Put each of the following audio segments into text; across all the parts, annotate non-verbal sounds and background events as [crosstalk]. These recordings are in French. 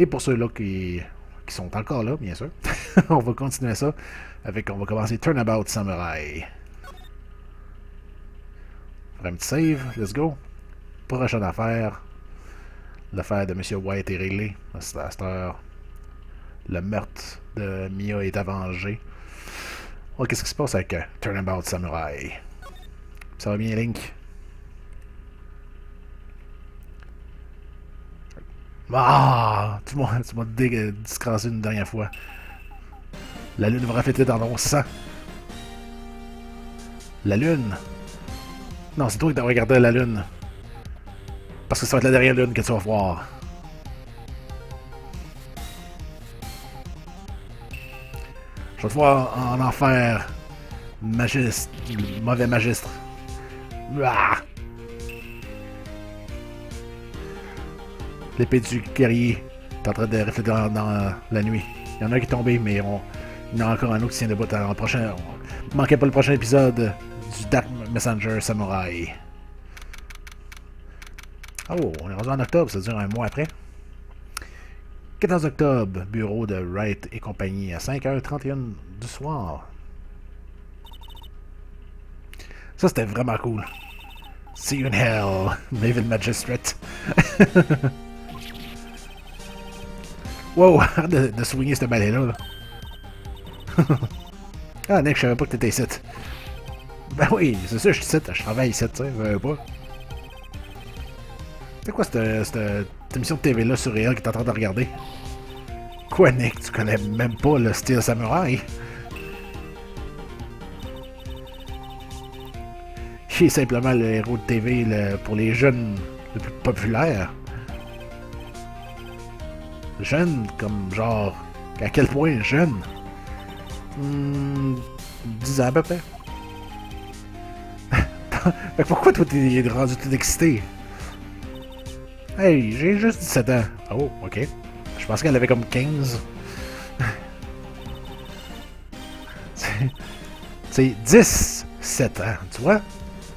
Et pour ceux-là qui, qui sont encore là, bien sûr, [laughs] on va continuer ça avec, on va commencer Turnabout Samurai. Un petit save, let's go. Prochaine affaire. L'affaire de M. White est réglée. À le meurtre de Mia est avengé. Oh, qu'est-ce qui se passe avec euh, Turnabout Samurai? Ça va bien, Link? Ah! Tu m'as discrassé une dernière fois. La lune va refléter dans ton sang. La lune? Non, c'est toi qui dois regarder la lune. Parce que ça va être la dernière lune que tu vas voir. Je vais te voir en enfer. Magistre. Mauvais magistre. Ah! L'épée du guerrier est en train de refléter dans, la nuit. Il y en a un qui est tombé, mais on, il y en a encore un autre qui tient debout. Dans le prochain, on, manquait pas le prochain épisode du Dark Messenger Samurai. Oh, on est rendu en octobre, ça dire un mois après. 14 octobre, bureau de Wright et compagnie à 5h31 du soir. Ça, c'était vraiment cool. See you in hell, Maven Magistrate. [laughs] wow, [laughs] de, de swinguer ce balai-là. [laughs] ah, Nick, je savais pas que t'étais ici. Ben oui, c'est ça, je suis ici, je travaille ici, tu sais, pas. C'est quoi cette, cette, émission de TV-là sur Réal que t'es en train de regarder? Quoi, Nick? Tu connais même pas le style samouraï? Qui est simplement le héros de TV pour les jeunes le plus populaire? Jeune, comme genre... À quel point jeune? Hmm, 10 ans à peu près. [laughs] pourquoi toi t'es rendu tout excité? Hey, j'ai juste 17 ans. Oh, ok. Je pensais qu'elle avait comme 15. [laughs] C'est 17 ans, tu vois?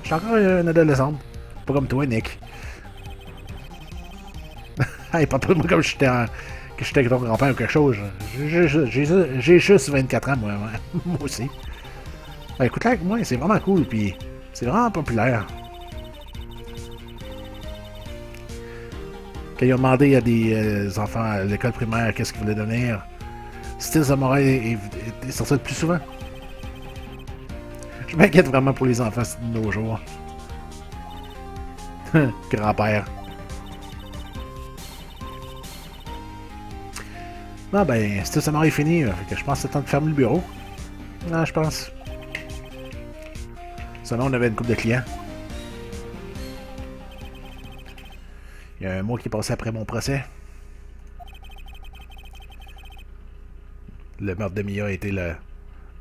Je suis encore une adolescente. Pas comme toi, Nick. Hey, pas de moi comme j'étais que j'étais ton grand-père ou quelque chose. J'ai juste 24 ans, moi, [laughs] moi aussi. écoute, là, moi, c'est vraiment cool, puis c'est vraiment populaire. Quand ils ont demandé à des euh, enfants à l'école primaire qu'est-ce qu'ils voulaient devenir, Style Samurai est, est, sorti le plus souvent. Je m'inquiète vraiment pour les enfants de nos jours. [laughs] Grand-père. Non, ben, Style Samurai est fini. que je pense que c'est temps de fermer le bureau. Non, je pense. Sinon, on avait une coupe de clients. Il y a un mois qui est passé après mon procès. Le meurtre de Mia a été le...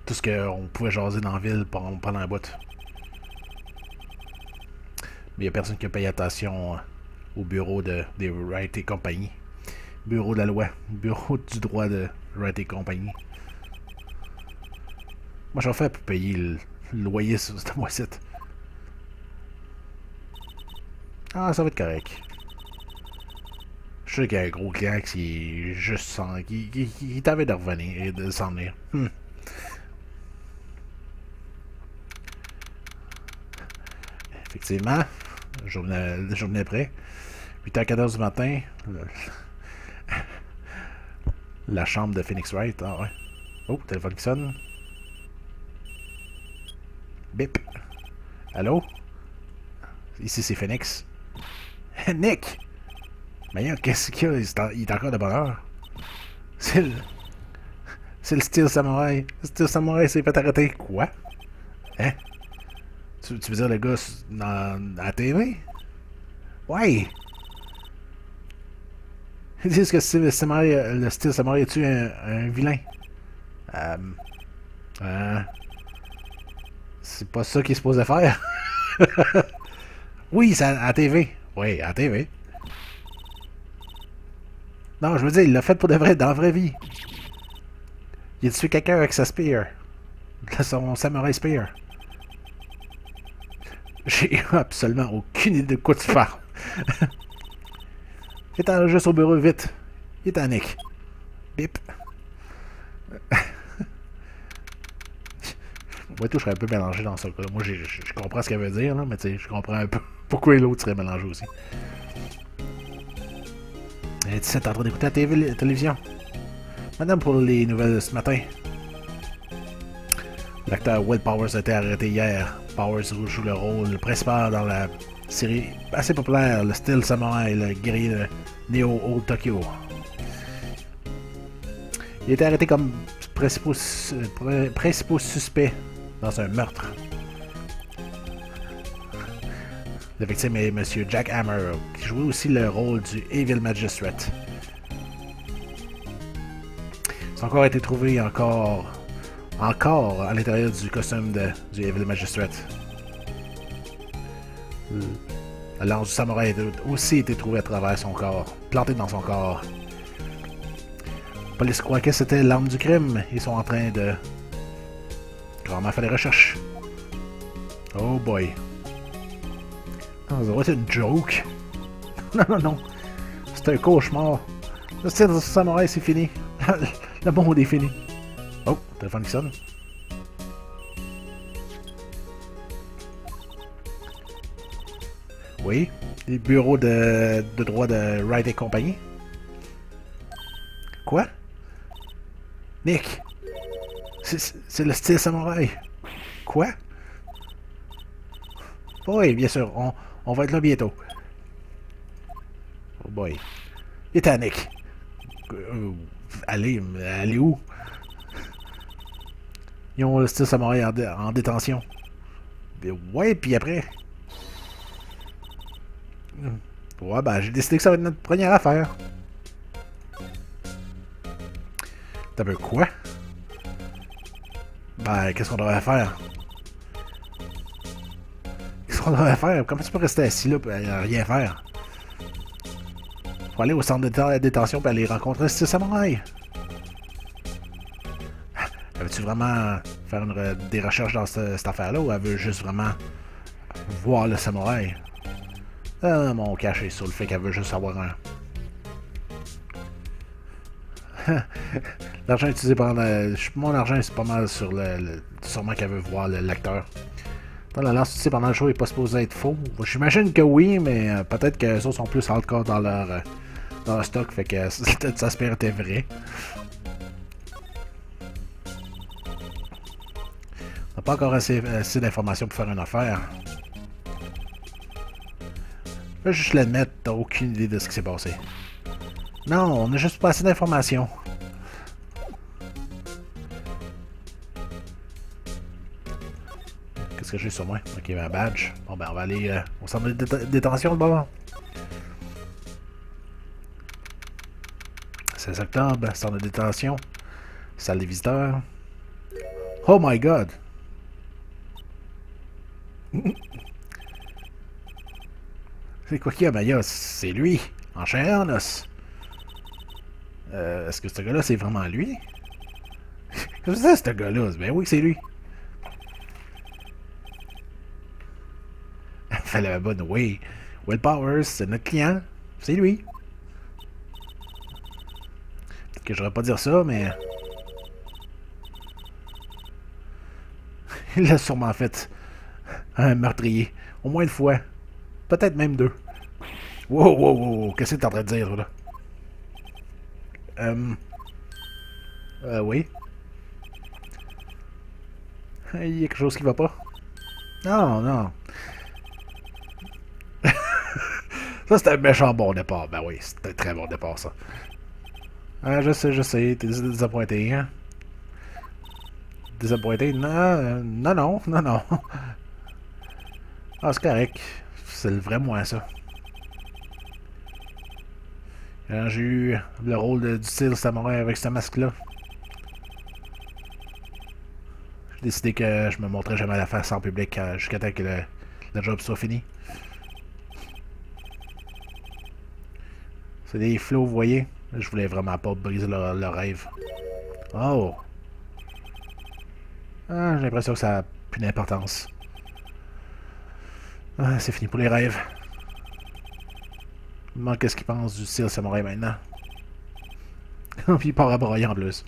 tout ce qu'on pouvait jaser dans la ville pendant un bout. Mais il n'y a personne qui a payé attention au bureau de, des Wright et compagnie. Bureau de la loi. Bureau du droit de Wright et compagnie. Moi, j'en fais pour payer le, loyer sur ce mois-ci. Ah, ça va être correct. Je sais qu'il y a un gros client qui juste sans. qui, qui, t'avait de revenir et de s'en venir. Hmm. Effectivement, journée, journée après, 8h14 du matin, la chambre de Phoenix Wright. Ah ouais. Oh, téléphone qui sonne. Bip. Allô? Ici, c'est Phoenix. [laughs] Nick! Mais qu'est-ce qu'il y a? Il est encore de bonne heure. C'est le... C'est le style samouraï. Le style samouraï s'est fait arrêter. Quoi? Hein? Tu, veux dire le gars à la TV? Ouais! Ils disent que le, style samouraï est-tu un, un, vilain? Euh, euh, c'est pas ça qu'il est supposé faire. [laughs] oui, c'est à la TV. Oui, à TV. Non, je veux dire, il l'a fait pour de vrai, dans la vraie vie. Il a tué quelqu'un avec sa spear? [laughs] Son samurai spear? J'ai [laughs] absolument aucune idée de quoi tu parles. Juste au bureau vite. Il est Nick. Bip. [laughs] Moi, tout, je serais un peu mélangé dans cas. Moi, je comprends ce qu'elle veut dire, là, mais tu sais, je comprends un peu [laughs] pourquoi l'autre serait mélangé aussi. Et tu es en train d'écouter la télévision. Madame, pour les nouvelles ce matin. L'acteur Will Powers a été arrêté hier. Powers joue le rôle principal dans la série assez populaire, le style samouraï, le guerrier Neo Old Tokyo. Il a été arrêté comme principaux, principaux suspect dans un meurtre. La victime est M. Jack Hammer, qui jouait aussi le rôle du Evil Magistrate. Son corps a été trouvé encore, encore à l'intérieur du costume de, du Evil Magistrate. La lance du samouraï a aussi été trouvée à travers son corps, plantée dans son corps. La police croit que c'était l'arme du crime. Ils sont en train de... Comment faire des recherches. Oh boy. Non, ça va être une joke. [laughs] Non, non, non. C'est un cauchemar. Le samouraï, c'est fini. [laughs] Le monde est fini. Oh, téléphone qui sonne. Oui, les bureaux de, de droit de Ride et compagnie. Quoi? Nick! C'est le style samouraï. Quoi? Oui, bien sûr, on, on va être là bientôt. Oh boy. Est Nick. Euh, allez, allez où? Ils ont le style samouraï en, détention. Ouais, puis après... Ouais, ben j'ai décidé que ça va être notre première affaire. T'as peu quoi? Ben, qu'est-ce qu'on devrait faire? Qu'est-ce qu'on devrait faire? Comment tu peux rester assis là et rien faire? Faut aller au centre de détention pour aller rencontrer ce samouraï. Veux-tu vraiment faire des recherches dans cette, affaire-là ou elle veut juste vraiment voir le samouraï? Ah, mon caché sur le fait qu'elle veut juste avoir un. [laughs] L'argent utilisé par Mon argent, c'est pas mal sur le. Sûrement qu'elle veut voir le lecteur. La lance utilisée pendant le show est pas supposé être faux. J'imagine que oui, mais euh, peut-être que les autres sont plus hardcore dans leur, euh, dans leur stock, fait que [laughs] ça espère être vrai. On n'a pas encore assez, assez d'informations pour faire une affaire. Je vais juste l'admettre, t'as aucune idée de ce qui s'est passé. Non, on n'a juste pas assez d'informations. Qu'est-ce que j'ai sur moi? Ok, ma badge. Bon ben on va aller euh, au centre de détention de moment. 16 octobre, centre de détention. Salle des visiteurs. Oh my god! C'est quoi qu'il y a? C'est lui, en chair en os. Euh, Est-ce que ce gars-là, c'est vraiment lui? Qu'est-ce que c'est, ce gars-là? Ben oui, c'est lui. [laughs] Fallait la bonne, oui. Will Powers, c'est notre client. C'est lui. Peut-être que j'aurais pas dire ça, mais... [laughs] Il a sûrement fait un meurtrier. Au moins une fois. Peut-être même deux. Wow, wow, wow, qu'est-ce que t'es en train de dire, là? Euh... Euh, oui. Il y a quelque chose qui va pas? Non, non. [laughs] ça, c'était un méchant bon départ. Ben oui, c'était un très bon départ, ça. Ah, je sais, je sais, t'es désappointé, hein? Désappointé? Non, non, non, non, non. [laughs] Ah, c'est correct. C'est le vrai moi, ça. J'ai eu le rôle de, du style samouraï avec ce masque-là. J'ai décidé que je me montrais jamais la face en public euh, jusqu'à temps que le, job soit fini. C'est des flots, vous voyez? Je voulais vraiment pas briser leur, rêve. Oh! Ah, j'ai l'impression que ça a plus d'importance. Ah, c'est fini pour les rêves. Qu'est-ce qu'il pense du style samouraï maintenant. [laughs] Puis il part à broyer en plus.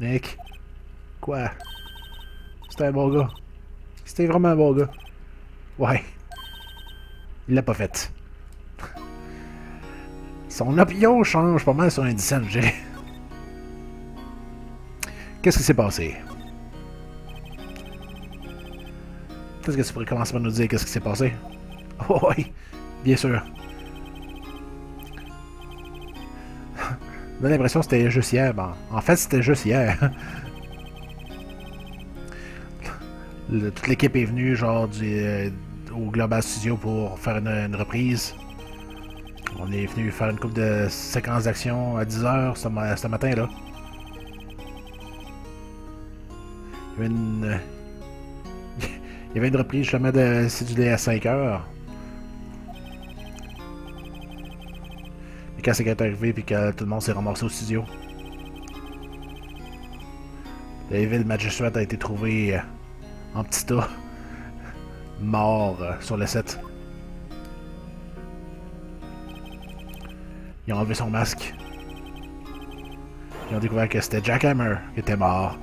Nick? Quoi? C'était un bon gars. C'était vraiment un bon gars. Ouais. Il l'a pas fait. [laughs] Son opinion change pas mal sur un dizaine, j'ai. Qu'est-ce qui s'est passé? Qu'est-ce que tu pourrais commencer par nous dire qu'est-ce qui s'est passé? [laughs] Oh, oui, bien sûr. J'ai l'impression que c'était juste hier. Bon, en fait, c'était juste hier. [laughs] toute l'équipe est venue, genre, du, euh, au Global Studio pour faire une, reprise. On est venu faire une coupe de séquences d'action à 10h ce, matin-là. Il y avait une... [laughs] Il y avait une reprise justement de Cédulé à 5 Et quand c'est est arrivé puis que tout le monde s'est ramassé au studio. Evil Magistrate a été trouvé euh, en petit tas, mort euh, sur le set. Ils ont enlevé son masque. Ils ont découvert que c'était Jack Hammer qui était mort.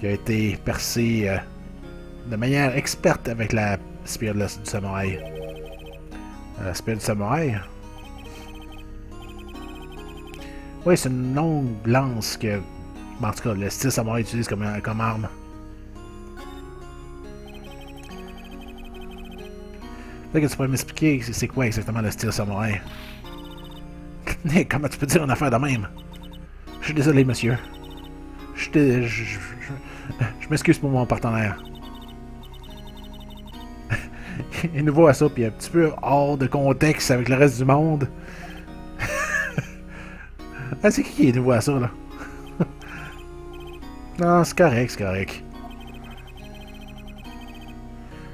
Il a été percé euh, de manière experte avec la spire du samouraï. Spire du samouraï. Oui, c'est une longue lance que en tout cas, le style samouraï utilise comme, comme arme. Peut-être que tu pourrais m'expliquer c'est quoi exactement le style samouraï. [laughs] Comment tu peux dire une affaire de même? Je suis désolé, monsieur. Je, je, je m'excuse pour mon partenaire. [laughs] Il nous voit ça, puis un petit peu hors de contexte avec le reste du monde. [laughs] ah, c'est qui qui nous voit ça, là? [laughs] Non, c'est correct, c'est correct.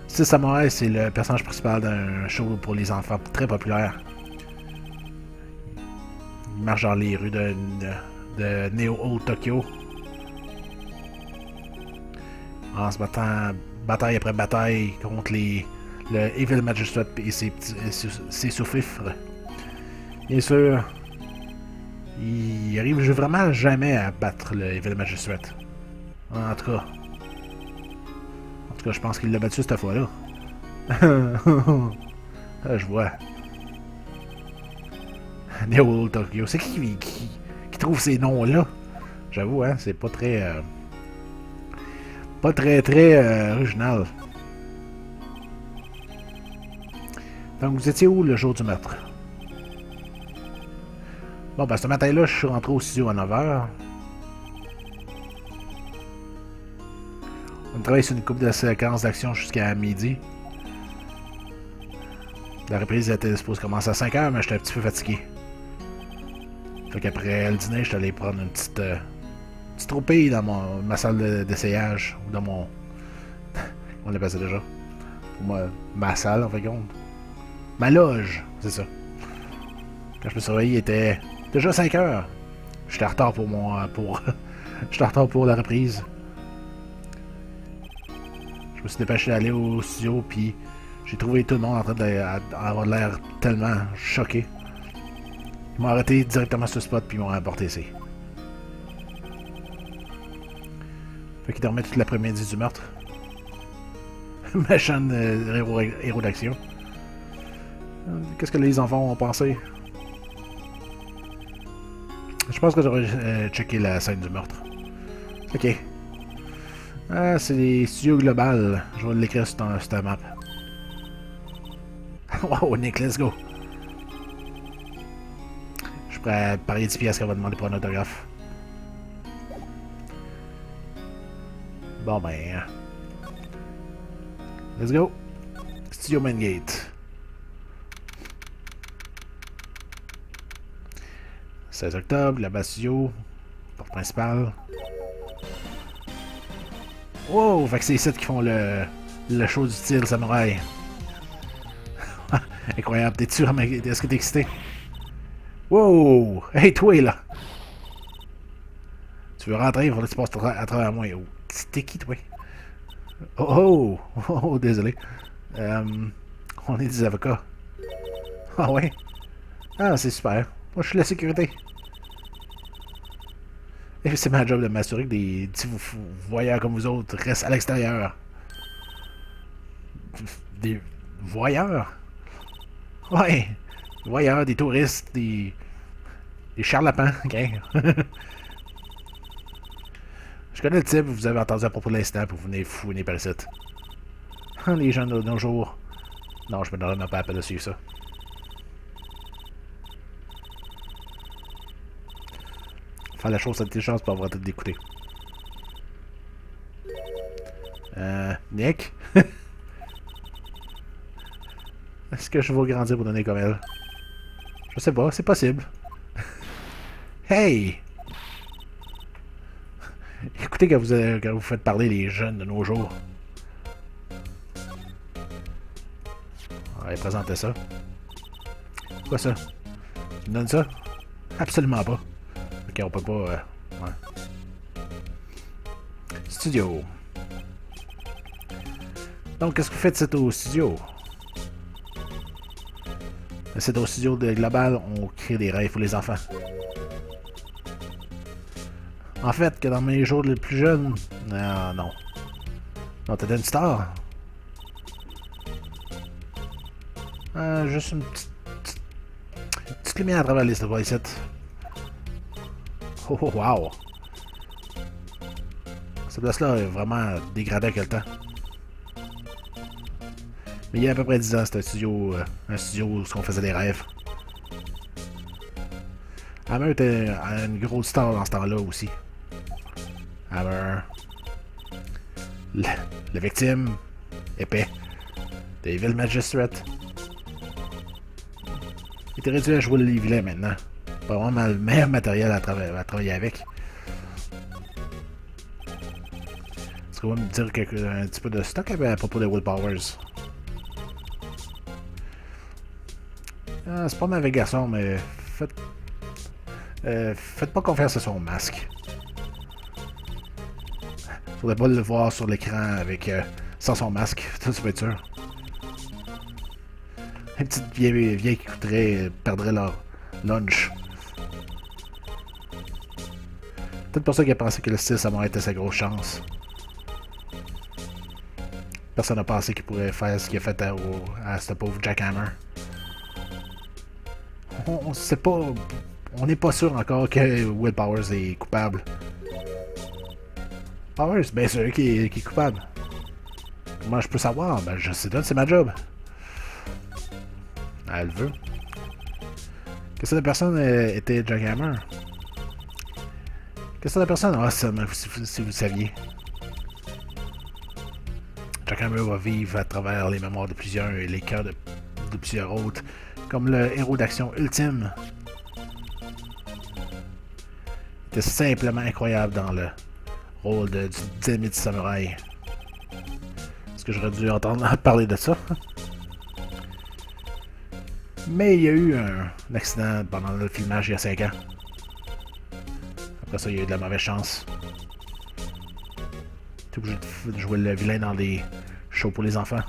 Style Samurai, c'est le personnage principal d'un show pour les enfants très populaire. Il marche dans les rues de, de, Neo Old Tokyo. En se battant bataille après bataille contre les, le Evil Magistrate et ses, ses sous-fifres. Bien sûr, il arrive vraiment jamais à battre le Evil Magistrate. En tout cas. En tout cas, je pense qu'il l'a battu cette fois-là. [laughs] ah, je vois. Neo Tokyo. C'est qui, qui, qui trouve ces noms-là? J'avoue, hein, c'est pas très... Euh, pas très, très euh, original. Donc, vous étiez où le jour du meurtre? Bon, ben, ce matin-là, je suis rentré au studio à 9h. On travaille sur une coupe de séquences d'action jusqu'à midi. La reprise était supposée commencer à 5h, mais j'étais un petit peu fatigué. Fait qu'après le dîner, j'étais allé prendre une petite, euh, petite dans mon, ma salle d'essayage. Ou dans mon... [laughs] On l'appelle ça déjà? Pour moi, ma salle, en fait compte. Ma loge, c'est ça. Quand je me suis réveillé, il était déjà 5 h J'étais en retard pour mon... pour... [laughs] J'étais en retard pour la reprise. Je me suis dépêché d'aller au studio, puis j'ai trouvé tout le monde en train d'avoir l'air tellement choqué. Ils m'ont arrêté directement sur le spot, puis ils m'ont rapporté ici. Fait qu'ils dormaient toute l'après-midi du meurtre. [laughs] Méchant euh, héros d'action. Qu'est-ce que les enfants ont pensé? Je pense que j'aurais euh, checké la scène du meurtre. Ok. Ah, c'est des studios global. Je vais l'écrire sur, sur ta map. [laughs] wow, Nick, let's go. Je suis prêt à parier 10 pièces qu'elle va demander pour un autographe. Bon ben... Let's go. Studio Main Gate. 16 octobre, la base studio. Porte principale. Wow! Fait que c'est ici qui font le, le show du tir samouraï. [laughs] Incroyable. T'es-tu Est-ce que t'es excité? Wow! Hey, toi, là! Tu veux rentrer? Il faudrait que tu passes à travers moi. Oh, T'es qui, toi? Oh, [laughs] oh! Oh, désolé. Euh, on est des avocats. Ah ouais? Ah, c'est super. Moi, je suis la sécurité. C'est ma job de m'assurer que des petits voyeurs comme vous autres restent à l'extérieur. Des voyeurs? Ouais. Voyeurs, des touristes, des... Des charlatans, ok? [laughs] Je connais le type, vous avez entendu à propos de l'instant, pour vous venez fouiner par ici. Les gens de nos jours. Non, je me même pas à de suivre ça. Faire la chose intelligente pour avoir tête d'écouter. Euh, Nick? [laughs] Est-ce que je vais grandir pour donner comme elle? Je sais pas, c'est possible. [laughs] hey! [laughs] Écoutez quand vous, quand vous faites parler les jeunes de nos jours. On va présenter ça. Quoi ça? Tu me donnes ça? Absolument pas. Ok, on peut pas... Euh, ouais. Studio. Donc, qu'est-ce que vous faites au studio? C'est au studio de Global, on crée des rêves pour les enfants. En fait, que dans mes jours les plus jeunes... Non, non. Non, t'étais une star? Euh, juste une petite, petite, lumière à travers les ici. Oh, wow! Cette place-là est vraiment dégradée avec le temps. Mais il y a à peu près 10 ans, c'était un studio, euh, un studio où on faisait des rêves. Hammer était une grosse star dans ce temps-là aussi. Hammer. La, victime. Épais. Devil Magistrate. Il était réduit à jouer le vilain maintenant. Vraiment le meilleur matériel à, travailler avec. Est-ce qu'on va me dire quelque, un petit peu de stock à propos de Willpowers? Ah, c'est pas mauvais garçon, mais faites... Euh, faites pas confiance à son masque. Faudrait pas le voir sur l'écran avec euh, sans son masque, [laughs] ça c'est sûr. Les petites vieilles, vieilles qui coûteraient, perdraient leur lunch. Peut-être pour ça qu'il a pensé que le style, ça m'aurait été sa grosse chance. Personne n'a pensé qu'il pourrait faire ce qu'il a fait à, ce pauvre Jackhammer on, sait pas. On n'est pas sûr encore que Will Powers est coupable. Powers, bien sûr qu'il est, est, coupable. Comment je peux savoir? Ben, je sais pas, c'est ma job. Elle veut. Sorte de personne était Jackhammer? Quelle sorte de personne? Ah, ça, si, si vous saviez. Jackhammer va vivre à travers les mémoires de plusieurs et les cœurs de, plusieurs autres comme le héros d'action ultime. Il était simplement incroyable dans le rôle de, du demi samouraï. Est-ce que j'aurais dû entendre [laughs] parler de ça? Mais il y a eu un, accident pendant le filmage il y a 5 ans. Ça, il y a eu de la mauvaise chance. T'es obligé de jouer le vilain dans des shows pour les enfants.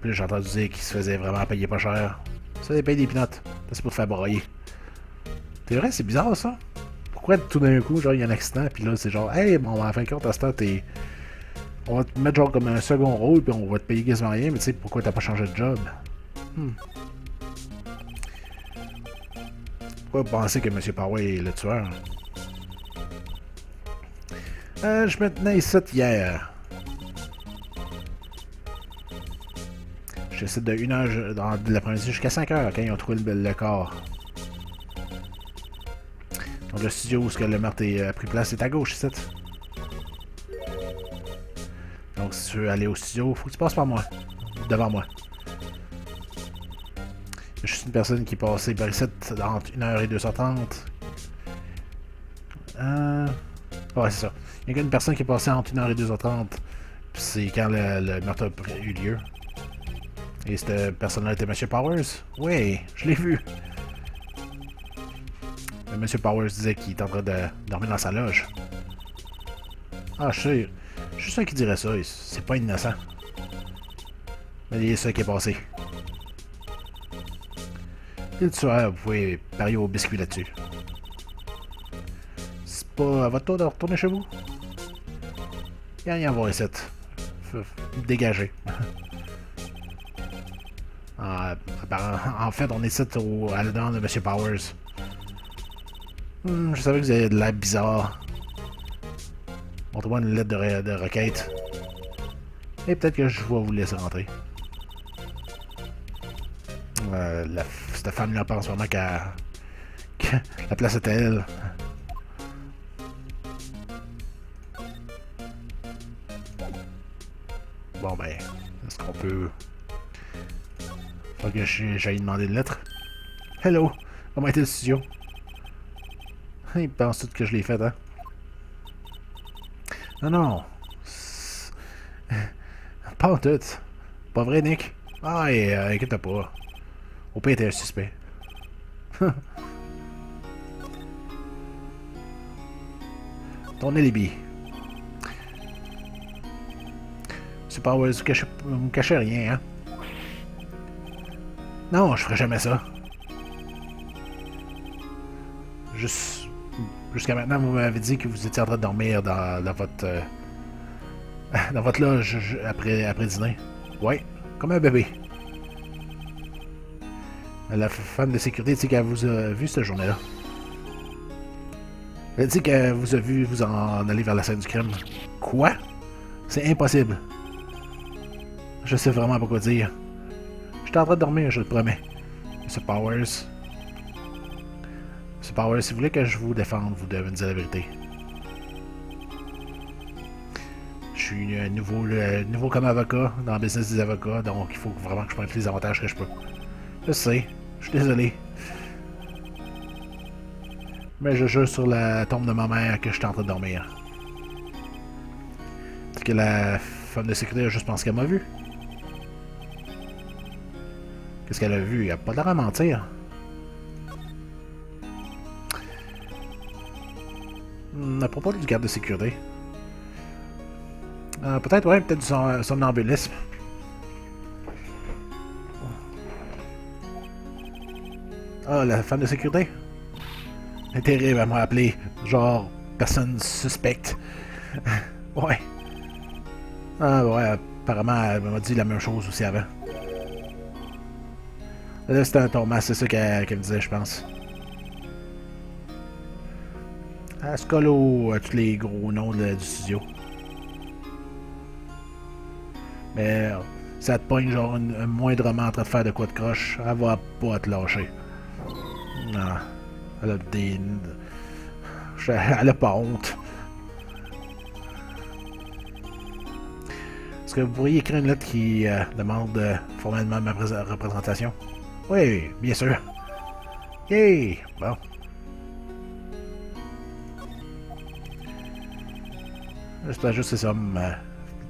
plus, j'ai entendu dire qu'il se faisait vraiment payer pas cher. Ça, il paye des pinottes. C'est pour te faire broyer. C'est vrai, c'est bizarre ça. Pourquoi tout d'un coup, genre, il y a un accident, puis là, c'est genre, hey, bon, en fin de compte, à ce temps, t'es. On va te mettre genre comme un second rôle, puis on va te payer quasiment rien, mais tu sais, pourquoi t'as pas changé de job? Hmm. Pourquoi penser que M. Poway est le tueur? Euh, je me tenais ici hier. J'essaie de 1h de l'après-midi jusqu'à 5h quand ils ont trouvé le, corps. Donc le studio où le meurtre a euh, pris place est à gauche ici. Donc si tu veux aller au studio, faut que tu passes par moi. Devant moi. Je suis une personne qui est passée par ici entre 1h et 2h30. Euh... Ouais, c'est ça. Il y a une personne qui est passée entre 1h et 2h30. C'est quand le, meurtre a eu lieu. Et cette personne-là était M. Powers? Oui, je l'ai vu. Mais M. Powers disait qu'il est en train de dormir dans sa loge. Ah, je sais. Je suis sûr qu'il dirait ça. C'est pas innocent. Mais c'est ça qui est passé. Le soir, vous pouvez parier au biscuit là-dessus. C'est pas à votre tour de retourner chez vous? Il n'y a rien à voir ici. Dégagez. [laughs] Ah, en fait, on est ici au, à la de M. Powers. Hmm, je savais que vous avez de l'air bizarre. Montrez-moi une lettre de, de requête. Et peut-être que je vais vous laisser rentrer. Euh, la, cette femme-là pense vraiment qu'à... la place est à elle. Bon ben, est-ce qu'on peut... Faut que j'aille demander une lettre? Hello! Comment était le studio? Ils pensent tout que je l'ai fait, hein? Non, non. [laughs] Pas tout. Pas vrai, Nick? Ah, et, euh, inquiète pas. Au pire, t'es un suspect. [laughs] Ton alibi. C'est pas... Vous me cachez rien, hein? Non, je ferai jamais ça. Juste... Jusqu'à maintenant, vous m'avez dit que vous étiez en train de dormir dans, votre... Euh, [laughs] dans votre loge après, après dîner. Ouais, comme un bébé. La femme de sécurité dit qu'elle vous a vu cette journée-là. Elle dit qu'elle vous a vu vous en aller vers la scène du crime. Quoi? C'est impossible. Je sais vraiment pas quoi dire. J'étais en train de dormir, je le promets. Monsieur Powers. Monsieur Powers, si vous voulez que je vous défende, vous devez me dire la vérité. Je suis nouveau, nouveau comme avocat dans le business des avocats, donc il faut vraiment que je prenne tous les avantages que je peux. Je sais, je suis désolé. Mais je jure sur la tombe de ma mère que je suis en train de dormir. Est-ce que la femme de sécurité a juste pensé qu'elle m'a vu? Qu'est-ce qu'elle a vu? N'y a pas l'air à mentir. Hmm, à propos du garde de sécurité. Euh, peut-être, ouais, peut-être son somnambulisme. La femme de sécurité? C'est terrible, elle m'a appelé. Genre, personne suspecte. [laughs] ouais. Ah, ouais, apparemment, elle m'a dit la même chose aussi avant. Là, c'était un Thomas, c'est ça qu'elle disait, je pense. Elle à tous les gros noms du studio. Mais ça te pogne genre un moindrement en train de faire de quoi de croche, elle va pas te lâcher. Non. Elle a des... Elle a pas honte. Est-ce que vous pourriez écrire une lettre qui euh, demande euh, formellement ma représentation? Oui, bien sûr. Yay! Bon. Juste que ça me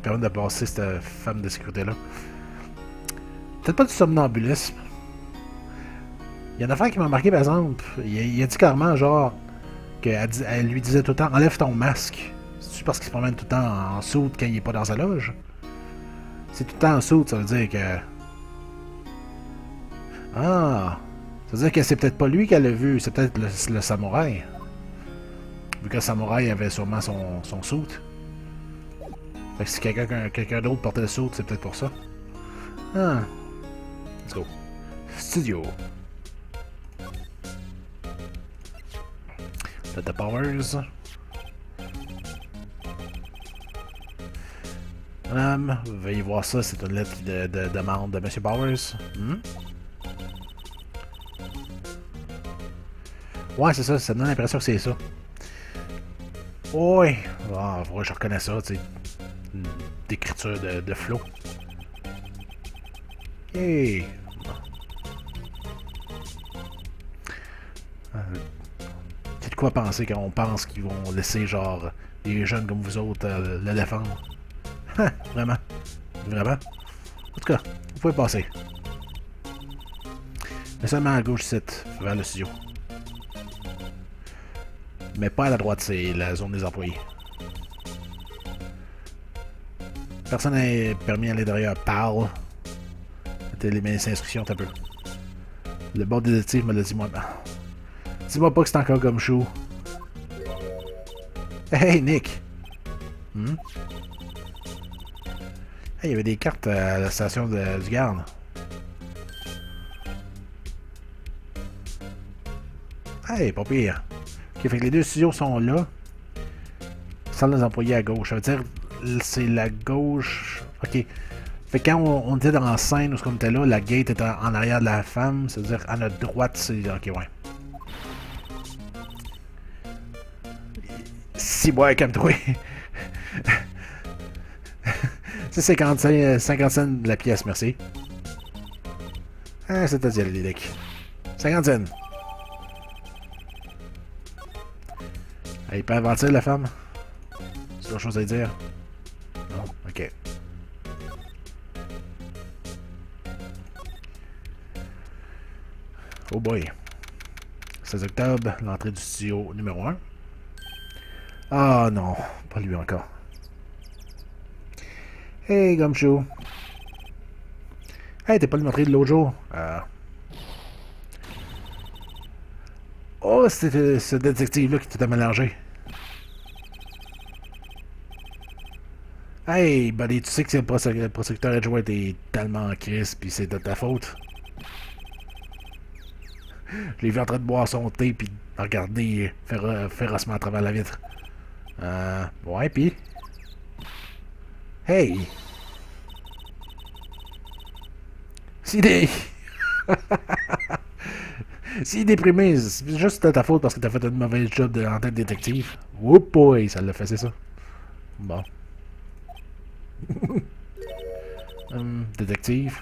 permettre de passer cette femme de sécurité-là. Peut-être pas du somnambulisme. Il y a une affaire qui m'a marqué, par exemple. Il, a dit carrément, genre, qu'elle lui disait tout le temps Enlève ton masque. C'est-tu parce qu'il se promène tout le temps en soude quand il n'est pas dans sa loge? C'est tout le temps en soude, ça veut dire que ah! Ça veut dire que c'est peut-être pas lui qu'elle a vu, c'est peut-être le, samouraï. Vu que le samouraï avait sûrement son, son soute. Fait que si quelqu'un d'autre portait le soute, c'est peut-être pour ça. Ah! Let's go. Studio. The Powers. Um, veuillez voir ça, c'est une lettre de, demande de M. Powers. Hmm? Ouais, c'est ça, ça donne l'impression que c'est ça. Oui, ah, je reconnais ça, tu sais. D'écriture de, de flow. Hey! Quoi penser quand on pense qu'ils vont laisser, genre, des jeunes comme vous autres euh, le défendre? Vraiment? Vraiment? En tout cas, vous pouvez passer. Mais seulement à gauche, c'est vers le studio. Mais pas à la droite, c'est la zone des employés. Personne n'est permis à l'intérieur. Parle. T'as les mes instructions, t'as peu. Le bon détective me l'a dit moi. Dis-moi pas que c'est encore comme chou. Hey, Nick! Hmm? Hey, il y avait des cartes à la station de, du garde. Hey, pas pire. Ok, fait que les deux studios sont là. Salle des employés à gauche. Ça veut dire, c'est la gauche. Ok. Fait que quand on, était dans la scène où on était là, la gate était en arrière de la femme. C'est-à-dire, à notre droite, c'est. Ok, ouais. Si, ouais, comme toi. c'est 55, 50 cents de la pièce, merci. Ah, c'est-à-dire les decks. 50 cents. Elle peut inventer la femme? C'est autre chose à dire? Non? Ok. Oh boy. 16 octobre, l'entrée du studio numéro 1. Ah non, pas lui encore. Hey, Gumshoe. Hey, t'es pas le meurtrier de l'autre jour? Ah. Oh, c'était ce détective-là qui t'a mélangé. Hey, buddy, tu sais que le prosécuteur Edgeworth est tellement en crise, puis c'est de ta faute. Je l'ai vu en train de boire son thé, puis regarder férocement à travers la vitre. Euh, ouais, puis... Hey! C'est des... [laughs] Est déprimé, c'est juste de ta faute parce que t'as fait un mauvais job de, en que détective. Whoop boy, ça l'a fait, c'est ça. Bon. [laughs] hum, détective.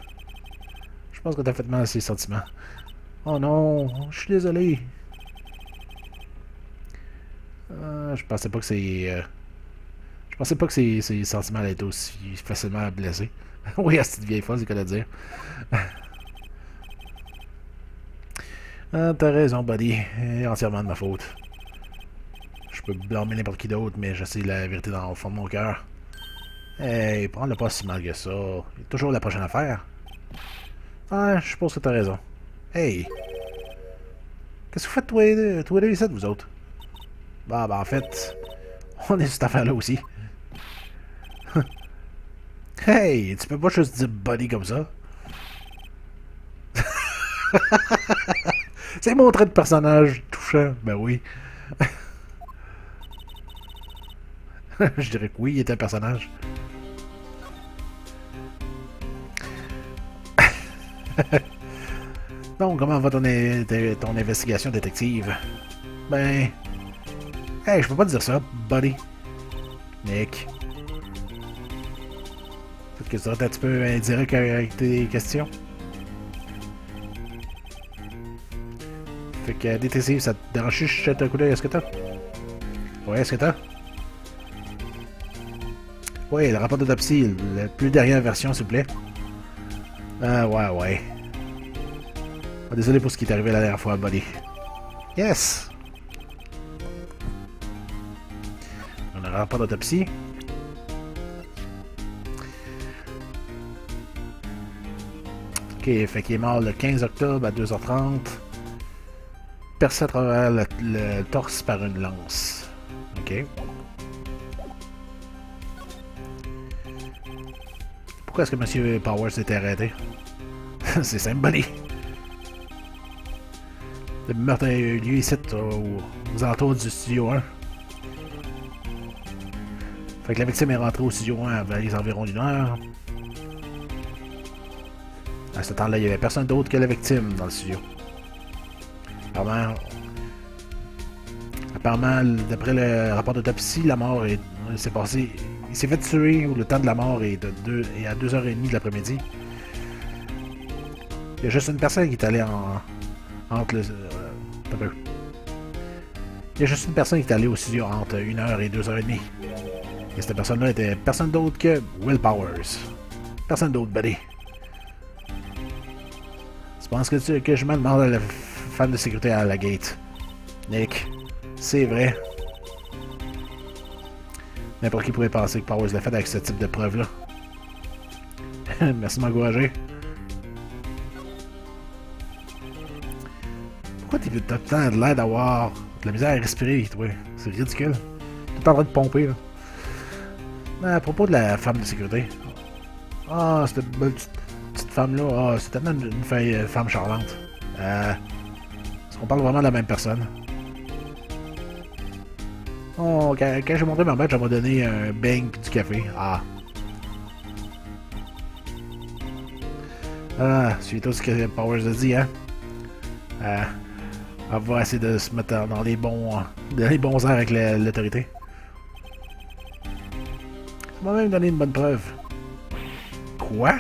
Je pense que t'as fait mal à ses sentiments. Oh non, je suis désolé. Euh, je pensais pas que c'est... Euh, je pensais pas que ses, sentiments allaient être aussi facilement blessés. [laughs] oui, à cette vieille fois, c'est à dire. Ah, [laughs] t'as raison, buddy. Entièrement de ma faute. Je peux blâmer n'importe qui d'autre, mais je sais la vérité dans le fond de mon cœur. Hey, prends-le pas si mal que ça. Il y a toujours la prochaine affaire. Ah, je pense que t'as raison. Hey! Qu'est-ce que vous faites, toi et deux, toi et vous autres? Bah, bah, en fait, on est cette affaire-là aussi. hey, tu peux pas juste dire buddy comme ça? [laughs] C'est mon trait de personnage touchant. Ben oui. [laughs] Je dirais que oui, il est un personnage. [laughs] Donc, comment va ton, ton investigation détective? Ben... Hey, je peux pas te dire ça, buddy. Nick. Peut-être que tu serais un petit peu indirect avec tes questions. Fait que détective, ça te dérange je jette un coup d'œil, est-ce que t'as? Ouais, est-ce que t'as? Ouais, le rapport d'autopsie, la plus dernière version, s'il vous plaît. Ah, ouais, ouais. Oh, désolé pour ce qui est arrivé la dernière fois, buddy. Yes! Rapport d'autopsie. Ok, fait qu'il est mort le 15 octobre à 2h30 percé à travers le, torse par une lance. Ok. Pourquoi est-ce que M. Powers s'était arrêté? [laughs] C'est symbolique. Le meurtre a eu lieu ici, aux, alentours du studio 1. Fait que la victime est rentrée au studio 1 à les environs d'une heure. À ce temps-là, il n'y avait personne d'autre que la victime dans le studio. Apparemment, d'après le rapport d'autopsie, la mort est, s'est passé. Il s'est fait tuer ou le temps de la mort est, de deux, et à 2h30 de l'après-midi. Il y a juste une personne qui est allée en, entre le. Euh, il y a juste une personne qui est allée au studio entre 1h et 2h30. Et cette personne-là était personne d'autre que Will Powers. Personne d'autre, buddy. Tu penses que, tu, que je me demande à la femme de sécurité à la gate? Nick, c'est vrai. N'importe qui pourrait penser que Powers l'a fait avec ce type de preuve-là? [laughs] Merci de m'encourager. Pourquoi t'as tant de l'air d'avoir de la misère à respirer, toi? C'est ridicule. T'es en train de pomper, là. Mais à propos de la femme de sécurité. Ah, cette petite, petite femme-là, ah, c'est tellement une, feuille- euh, femme charmante. Euh, Est-ce qu'on parle vraiment de la même personne? Oh, quand, j'ai montré ma mère, elle m'a donné un bang du café. Ah. Ah, suite à ce que Powers a dit, hein? Euh, on va essayer de se mettre dans les bons, dans les bons airs avec la- l'autorité. Ça m'a même donné une bonne preuve. Quoi?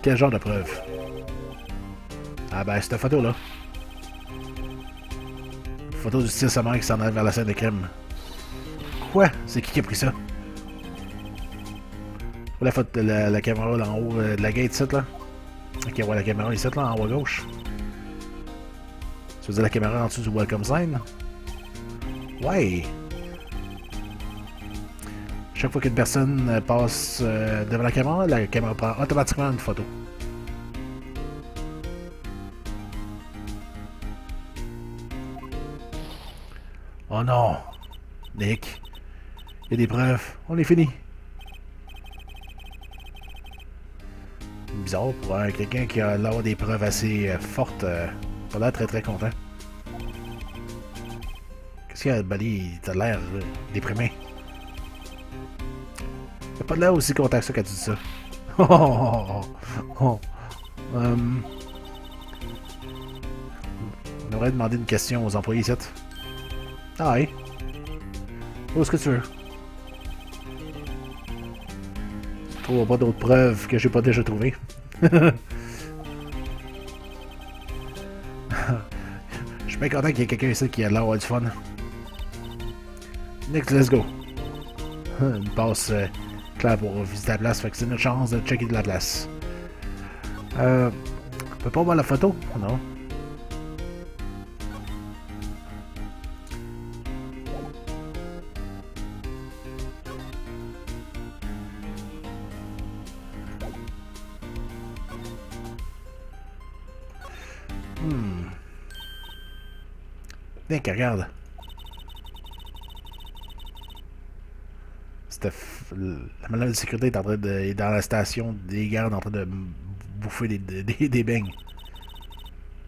Quel genre de preuve? Ah ben, cette photo-là. Photo du style sa qui s'en vers la scène de crime. Quoi? C'est qui qui a pris ça? La, photo, la, la caméra là en haut euh, de la gate ici, là. Ok, ouais, la caméra ici, là, en haut à gauche. Tu veux dire la caméra en dessous du welcome sign? Ouais! Chaque fois qu'une personne euh, passe euh, devant la caméra, la caméra prend automatiquement une photo. Oh non! Nick! Il y a des preuves. On est fini. Bizarre pour un- quelqu'un qui a l'air des preuves assez euh, fortes. Euh, pas l'air très très content. Bali? T'as l'air euh, déprimé. T'as pas l'air aussi content que ça quand tu dis ça. [laughs] Oh, oh, oh. Hum. On devrait demander une question aux employés ici. Ah oui. Où est-ce que tu veux? Je trouve pas d'autres preuves que j'ai pas déjà trouvées. [laughs] Je suis bien content qu'il y ait quelqu'un ici qui a l'air du fun. Nick, let's go. Une passe euh, claire pour visiter la place, fait que c'est notre chance de checker de la place. Euh. On peut pas voir la photo? Non. Hmm. Nick, regarde. C'était f- La madame de sécurité est, en train de, est dans la station des gardes en train de bouffer des, des, beignes.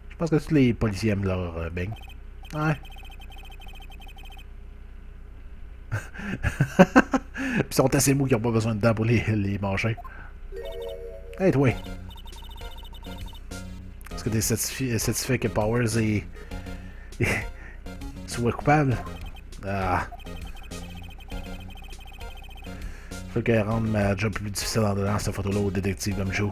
Je pense que tous les policiers aiment leurs euh, beignes. Ouais. [laughs] Puis ils sont assez mous qu'ils n'ont pas besoin de pour les, les manger. Hey, toi! Est-ce que tu es satisfait, satisfait que Powers est... [laughs] soit coupable? Ah. Faut qu'elle rende ma job plus difficile en donnant cette photo-là au détective comme Joe.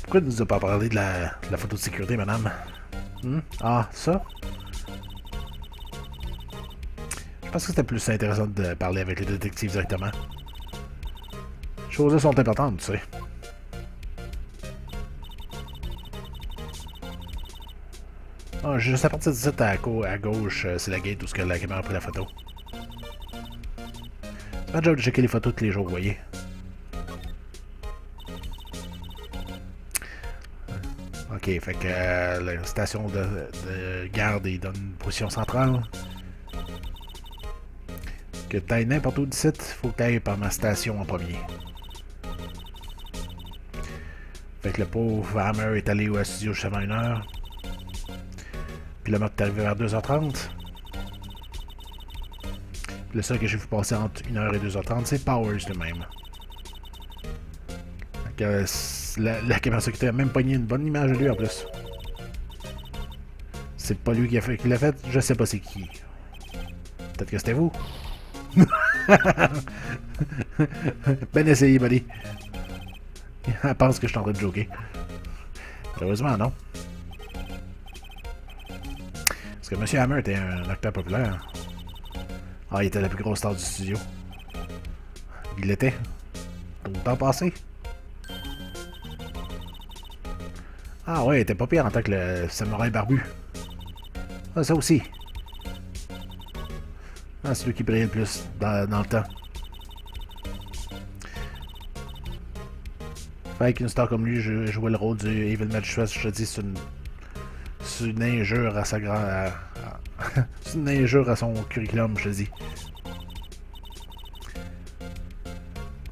Pourquoi tu nous as pas parlé de la, photo de sécurité, madame? Hmm? Ah, ça? Je pense que c'était plus intéressant de parler avec les détectives directement. Les choses sont importantes, tu sais. Ah, juste à partir de ça, à, à gauche, euh, c'est la gate où que la caméra a pris la photo. C'est ma job de checker les photos tous les jours, vous voyez. Ok, fait que euh, la station de, de garde est dans une position centrale. Que t'ailles n'importe où du site, faut que t'ailles par ma station en premier. Fait que le pauvre Hammer est allé au studio juste avant une heure. Puis le meurtre est arrivé vers 2h30. Puis le seul que j'ai vu passer entre 1h et 2h30, c'est Powers. Fait que, euh, la, caméra sécurité a même pogné une bonne image de lui en plus. C'est pas lui qui l'a fait, je sais pas c'est qui. Peut-être que c'était vous. [laughs] ben essayé, buddy. Elle pense que je suis en train de joker. Heureusement, non. Parce que M. Hammer était un acteur populaire. Ah, il était la plus grosse star du studio. Il l'était. Tout le temps passé. Ah ouais, il était pas pire en tant que le samouraï barbu. Ah, ça aussi. Ah, c'est lui qui brille le plus dans, le temps. Fait qu'une star comme lui, je jouais le rôle du Evil Magistrate, je te dis, c'est une... C'est une injure à sa grande... [laughs] c'est une injure à son curriculum, je te dis.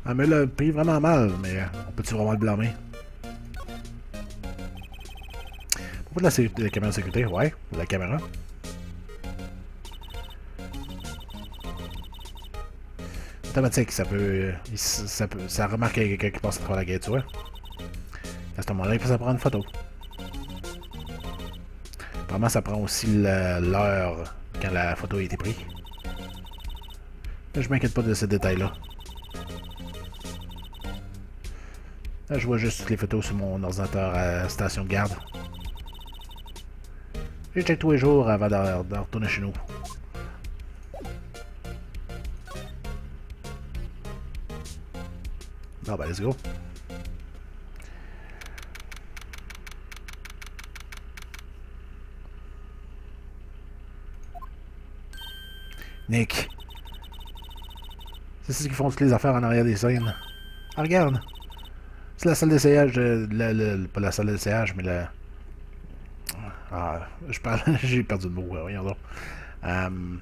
Ah, mais là, il vraiment mal, mais on peut-tu vraiment le blâmer? Pourquoi la, la caméra de sécurité? Ouais, la caméra. automatique, ça peut, ça peut, ça remarque quelqu'un qui passe à travers la gate, tu vois. À ce moment-là, il faut ça prendre une photo. Ça prend aussi l'heure quand la photo a été prise. je m'inquiète pas de ce détail-là. Là, je vois juste toutes les photos sur mon ordinateur à station de garde. Je check tous les jours avant de retourner chez nous. Ah bah let's go. Nick. C'est ce qu'ils font toutes les affaires en arrière des scènes. Ah, regarde. C'est la salle d'essayage de... pas la salle d'essayage, mais la... Ah, je parle... [laughs] J'ai perdu le mot, voyons donc. Um...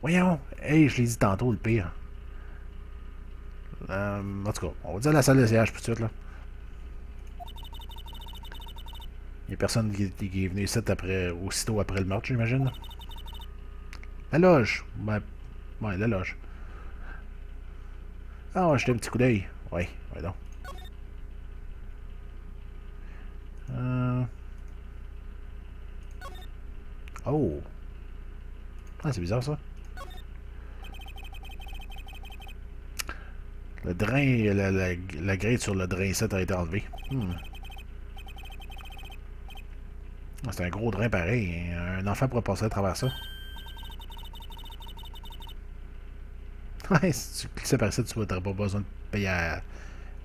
Voyons. Hey, je l'ai dit tantôt, le pire. Euh, en tout cas, on va dire la salle d'essayage tout de suite, là. Il n'y a personne qui, est venu ici après, aussitôt après le meurtre, j'imagine. La loge. Ouais, ouais, la loge. Ah, va jeter un petit coup d'œil. Oui, ouais donc. Euh... Oh! Ah, c'est bizarre ça. Le drain, la, la, la grille sur le drain 7 a été enlevée. Hmm. Ah, c'est un gros drain pareil. Un enfant pourrait passer à travers ça. Ouais, si tu cliques par ça, tu n'auras pas besoin de payer,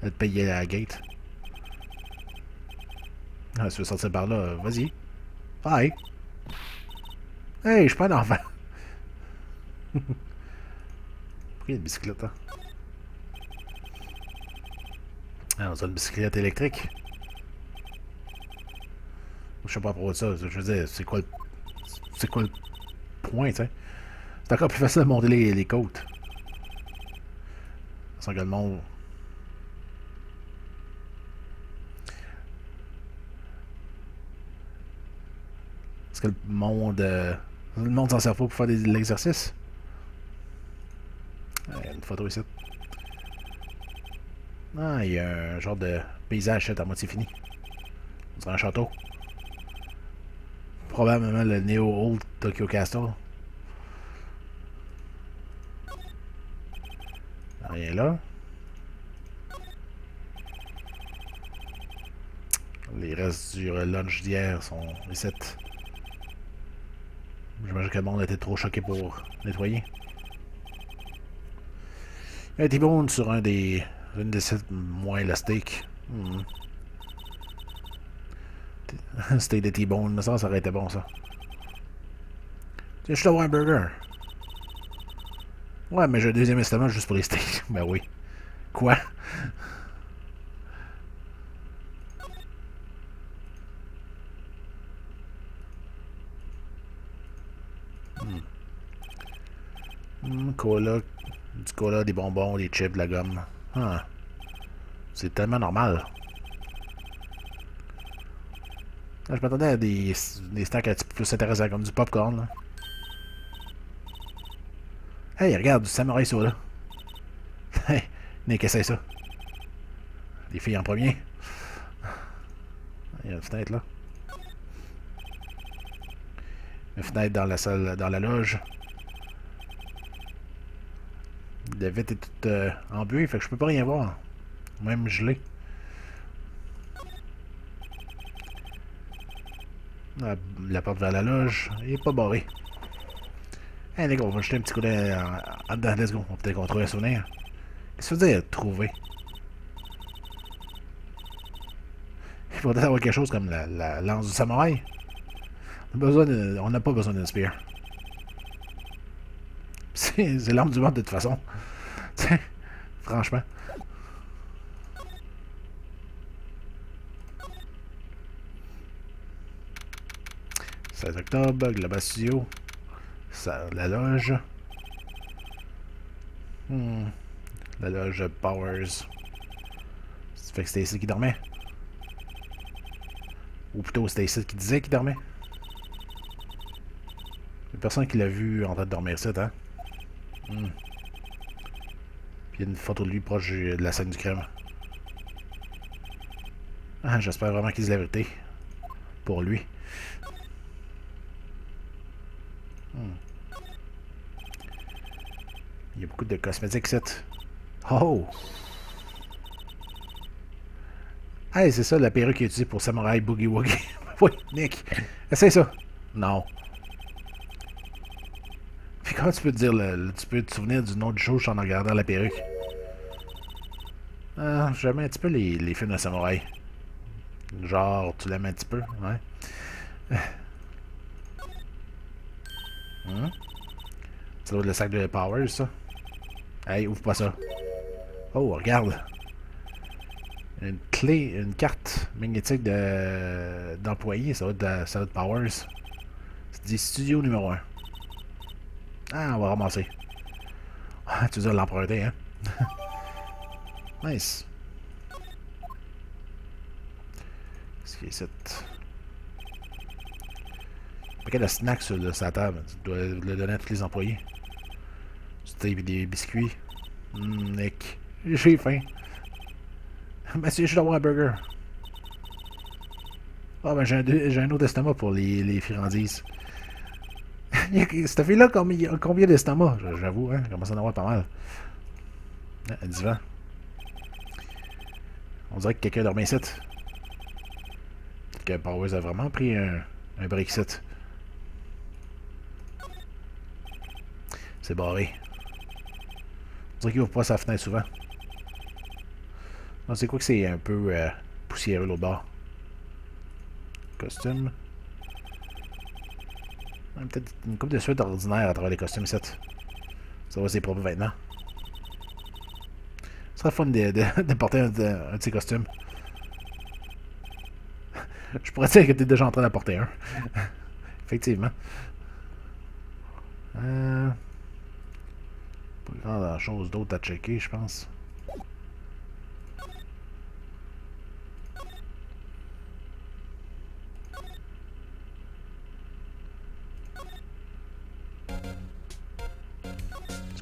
de payer la gate. Ah, si tu veux sortir par là, vas-y. Hi! Hey, je suis pas un [laughs] enfant! Pourquoi il y a une bicyclette, hein? Ah, on a une bicyclette électrique. Je sais pas de ça. Je veux dire, c'est quoi le... C'est quoi le point, tu? C'est encore plus facile de monter les, les côtes. Sans que le monde... Est-ce que le monde... Euh... Le monde s'en sert pas pour faire de l'exercice? une photo ici. Ah, il y a un genre de paysage à moitié fini. C'est un château. Probablement le Neo Old Tokyo Castle. Rien là. Les restes du lunch d'hier sont ici. J'imagine que le monde était trop choqué pour nettoyer. Un T-Bone sur un des une des sites moins élastiques. Hmm. [laughs] Steak de T-Bone, ça, ça aurait été bon, ça. Tiens, je te vois un burger. Ouais, mais j'ai un deuxième estomac juste pour les steaks. [laughs] ben oui. Quoi? Hmm. Hmm, cola. Du cola, des bonbons, des chips, de la gomme. Ah. C'est tellement normal. je m'attendais à des, des stacks un petit peu plus intéressants, comme du popcorn. Là. Hey, regarde, du samouraï là. Hey, Nick, essaye ça. Les filles en premier. Il y a une fenêtre là. Une fenêtre dans la salle, dans la loge. La vitre est toute euh, fait que je peux pas rien voir. Même gelé. La, la, porte vers la loge est pas barrée. Hey les gars, on va jeter un petit coup d'œil en dedans. Let's go. On va peut-être qu'on trouve un souvenir. Qu'est-ce que ça veut dire trouver? Il faudrait avoir quelque chose comme la, la lance du samouraï. On n'a pas besoin d'une spear. [laughs] C'est l'arme du monde de toute façon. [laughs] franchement. 16 octobre, Global Studio. La loge. Hmm. La loge Powers. Ça fait que c'était ici qui dormait. Ou plutôt c'était ici qui disait qu'il dormait. Il personne qui l'a vu en train de dormir ici, hein? Hmm. Puis il y a une photo de lui proche de la scène du crime. Ah, J'espère vraiment qu'il la vérité. Pour lui. Hmm. Il y a beaucoup de cosmétiques ici. Oh! Hey, c'est ça la perruque qui est utilisée pour Samurai Boogie Woogie. [laughs] oui, Nick. Essaye ça. Non. Puis comment tu peux te dire, tu peux te souvenir du nom du show en regardant la perruque? Ah, j'aime un petit peu les, les films de samouraï. Genre, tu l'aimes un petit peu, ouais. Ça doit être le sac de Power, ça. Hey, ouvre pas ça. Oh, regarde. Une clé, une carte magnétique d'employé, ça va être ça va être Powers. C'est dit studio numéro 1. Ah, on va ramasser. Ah, tu dois l'emprunter, hein? [laughs] nice. Qu'est-ce qu'il y a ici? Paquet de snacks sur sa table. Tu dois le donner à tous les employés. Du des biscuits. Mmh, Nick. J'ai faim. [laughs] Monsieur, je dois avoir un burger. Ah, oh, ben j'ai un, un, autre estomac pour les, les friandises. [laughs] Cette fille-là combien, combien d'estomac J'avoue, hein, commence à en avoir pas mal. Ah, un divan. On dirait que quelqu'un dormait ici. Que Powers a vraiment pris un, un Brexit. C'est barré. On dirait qu'il ouvre pas sa fenêtre souvent. Non, c'est quoi que c'est un peu euh, poussiéreux l'autre bord? Costume. Peut-être une coupe de suite ordinaire à travers les costumes, cette. Ça va, ses propres vêtements. Ce serait fun [laughs] de, porter un, de, ces costumes. [laughs] Je pourrais dire que tu es déjà en train d'en porter un. [laughs] Effectivement. Euh, pas grand chose d'autre à checker, je pense.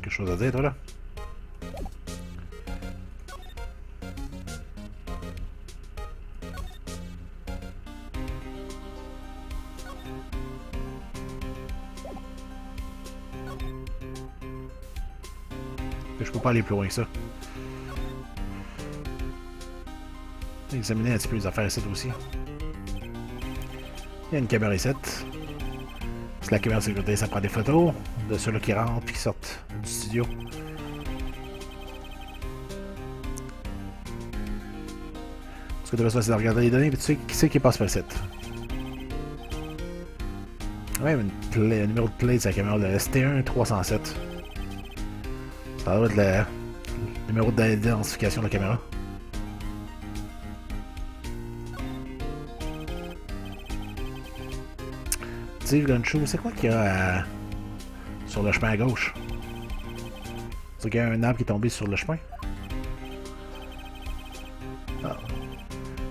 quelque chose à dire, toi, là? Pas aller plus loin que ça. Examiner un petit peu les affaires ici aussi. Il y a une caméra ici. C'est la caméra de sécurité, ça prend des photos de ceux-là qui rentrent et qui sortent du studio. Ce que tu faire, c'est de regarder les données, et tu sais qui c'est qui passe par site. Même une un numéro de play de sa caméra, le ST1 307. Ça doit être le numéro d'identification de la caméra. Steve Gunshoe, c'est quoi qu'il y a sur le chemin à gauche? C'est qu'il y a un arbre qui est tombé sur le chemin? Ah,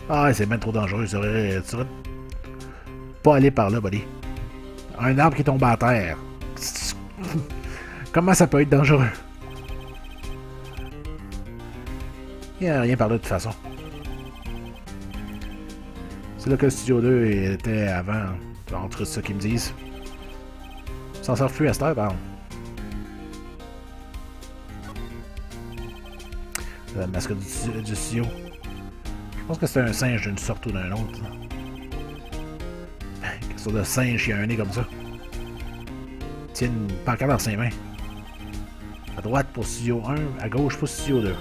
ah c'est même trop dangereux. Tu devrais, pas aller par là, buddy. Un arbre qui tombe à terre. [laughs] Comment ça peut être dangereux? Il n'y a rien par là de toute façon. C'est là que le Studio 2 était avant, entre ceux qui me disent. S'en sort plus à cette heure, par La mascotte du, studio. Je pense que c'est un singe d'une sorte ou d'un autre. Quelque sorte de singe qui a un nez comme ça. Tiens une pancarte dans ses mains. À droite pour Studio 1, à gauche pour Studio 2.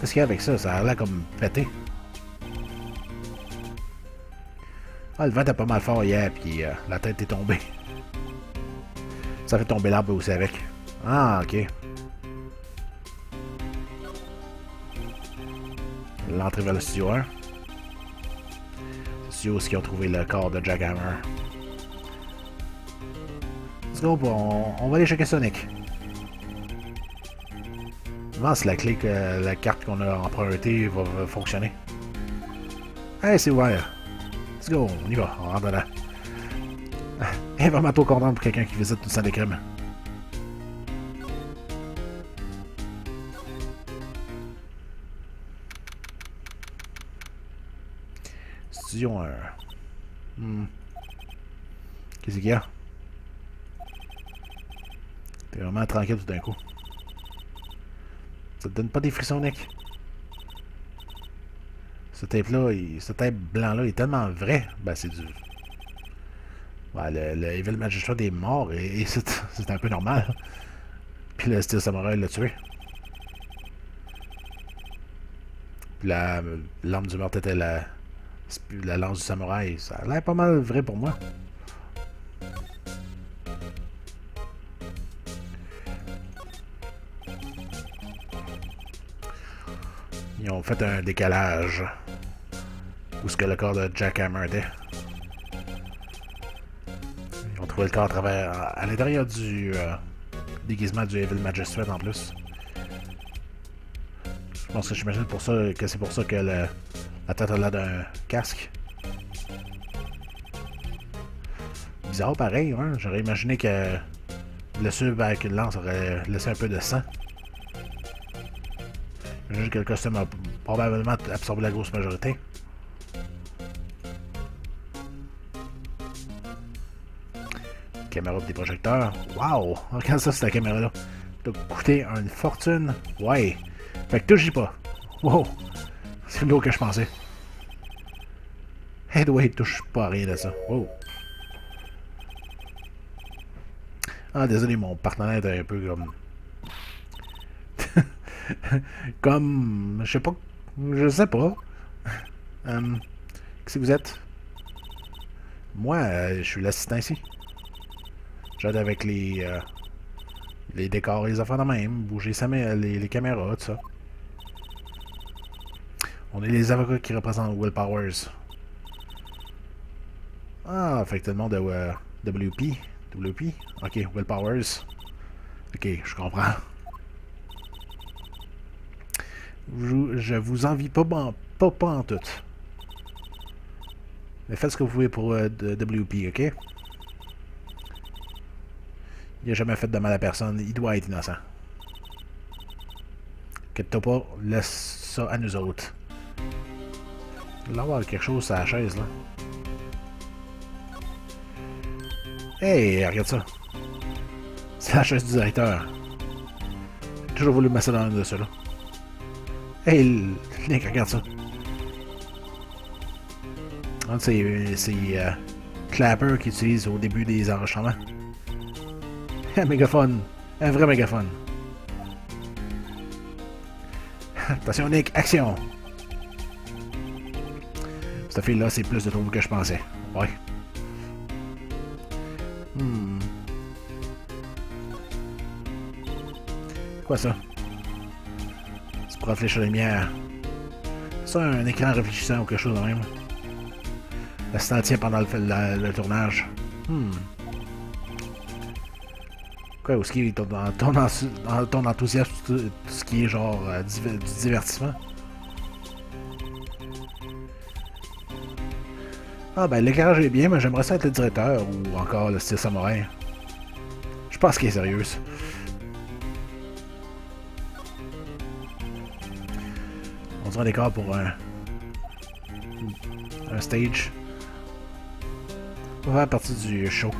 Qu'est-ce qu'il y a avec ça? Ça a l'air comme pété. Ah, le vent était pas mal fort hier, puis euh, la tête est tombée. Ça fait tomber l'arbre aussi avec. Ah, ok. L'entrée vers le studio 1. C'est où qu'ils ont trouvé le corps de Jackhammer. Let's go, on, on va aller checker Sonic. Non, c'est la clé que la carte qu'on a empruntée va, va fonctionner. Hey, c'est ouvert. Let's go, on y va, on rentre dedans. Elle est vraiment trop contente pour quelqu'un qui visite tout ça des crimes. Studio 1. Hmm. Qu'est-ce qu'il y a? T'es vraiment tranquille tout d'un coup. Ça te donne pas des frissons, Nick? Ce tape-là, ce tape blanc-là est tellement vrai. Ben, c'est du... Ouais, le, Evil Magistrat est mort et, [laughs] c'est un peu normal. Puis le style samouraï l'a tué. Puis la l'arme du meurtre était la, la lance du samouraï. Ça a l'air pas mal vrai pour moi. Ils ont fait un décalage. Où est-ce que le corps de Jack Hammer était? Ils ont trouvé le corps à travers... à l'intérieur du euh, déguisement du Evil Magistrate en plus. Je pense que j'imagine pour ça que c'est pour ça que la tête a l'air d'un casque. Bizarre pareil, hein? J'aurais imaginé que le sub avec une lance aurait laissé un peu de sang. Que le costume a probablement absorbé la grosse majorité. caméra des projecteurs. Waouh! Regarde ça, cette caméra-là. Ça coûté une fortune. Ouais. Fait que touche pas. Wow! C'est l'eau que je pensais. Headway touche pas à rien de ça. Wow! Ah, désolé, mon partenaire est un peu comme... [laughs] comme... Je sais pas... Je sais pas. Um, [laughs] Qu'est-ce que vous êtes? Moi, euh, je suis l'assistant ici. J'aide avec les, euh, les décors, les affaires de même, bouger les, les caméras, tout ça. On est les avocats qui représentent Will Powers. Ah, fait que tout le monde de euh, WP. WP? Ok, Will Powers. Ok, je comprends. Je, vous envie pas, pas, pas en tout. Mais faites ce que vous pouvez pour euh, WP, ok? Il n'a jamais fait de mal à personne. Il doit être innocent. Inquiète-toi pas, laisse ça à nous autres. Il va avoir quelque chose à la chaise, là. Hey, regarde ça. C'est la chaise du directeur. J'ai toujours voulu me dans de cela. Hey, Nick, regarde ça. C'est euh, Clapper qu'il utilise au début des enregistrements. Un mégaphone. Un vrai mégaphone. Attention Nick, action! Cette fille-là, c'est plus de trouble que je pensais. Ouais. Hmm. Quoi ça? Pour réfléchir les lumière. Ça, un écran réfléchissant ou quelque chose de même. Ça tient pendant le, tournage. Hmm. Quoi, qui est dans ton, dans ton enthousiasme, tout, ce qui est genre euh, du divertissement? Ah ben l'éclairage est bien, mais j'aimerais ça être le directeur ou encore le style samouraï. Je pense qu'il est sérieuse. On dirait un décor pour un... stage. On va faire partie du show.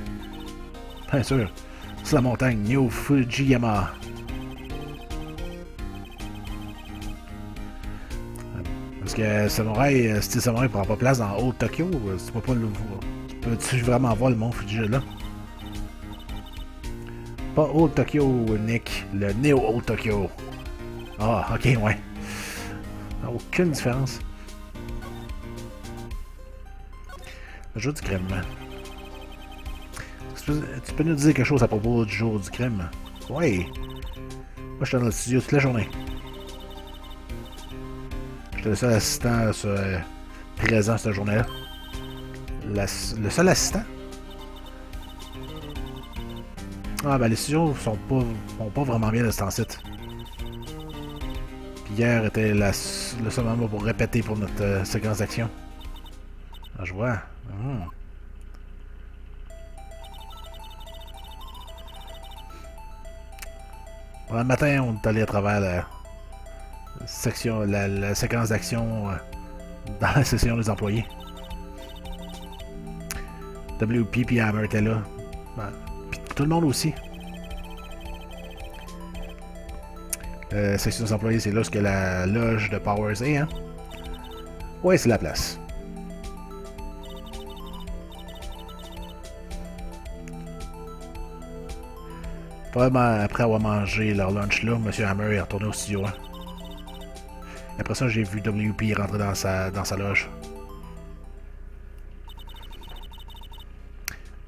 Bien sûr la montagne New Fujiyama. Parce que Samurai, euh, style Samurai prend pas place dans Haut Tokyo. Euh, tu peux pas le voir. Peux-tu vraiment voir le mont Fuji là? Pas Haut Tokyo, Nick. Le Neo Haut Tokyo. Ah, ok, ouais. Aucune différence. Le jeu du crème. Tu peux, nous dire quelque chose à propos du jour du crime? Oui. Moi, j'étais dans le studio toute la journée. J'étais le seul assistant euh, présent cette journée-là. Le seul assistant? Ah, ben les studios sont pas, vont pas vraiment bien de ce temps-ci. Hier était le seul moment pour répéter pour notre euh, séquence d'action. Ah, je vois. Hmm. le matin, on est allé à travers la section, la, séquence d'action euh, dans la session des employés. WP et Hammer étaient là. Tout le monde aussi. Euh, section des employés, c'est là ce que la loge de Powers est, hein? Ouais, c'est la place. Vraiment, après avoir mangé leur lunch là, M. Hammer est retourné au studio. Hein. Après ça, j'ai vu WP rentrer dans sa, dans sa loge.